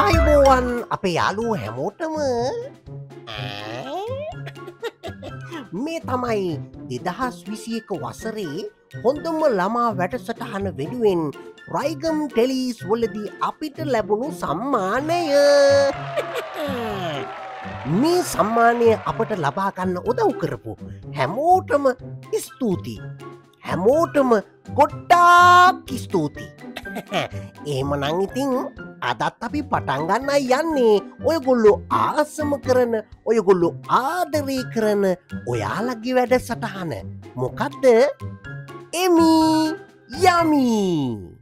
තෙරුවන් අපේ යාලුව හැමෝටම. මේ තමයි දෙදහස් විසියක වසරේ හොඳම ළමා වැඩසටහන වෙනුවෙන් රයිගම් ටෙලිස් වලදී අපිට ලැබුණු සම්මානය. මේ සම්මානය අපට ලබාගන්න උදව් කරපු හැමෝටම ස්තුතියි. හැමෝටම ගොඩ්ඩාක් ස්තුතියි. ඒම නංඉතින් අදත් අපි පටන්ගන්න යන්නේ. ඔයගොල්ලු ආසම කරන ඔයගොල්ලු ආදරී කරන ඔයාලගේ වැඩ සටහන මොකක්ද එමි යමී.